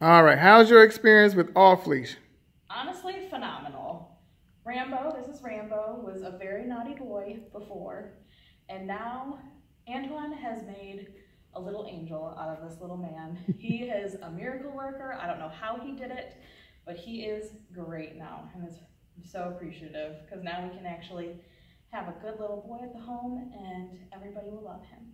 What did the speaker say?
All right. How's your experience with off leash? Honestly, phenomenal. Rambo, this is Rambo, was a very naughty boy before, and now Antoine has made a little angel out of this little man. he is a miracle worker. I don't know how he did it, but he is great now and is so appreciative because now we can actually have a good little boy at the home and everybody will love him.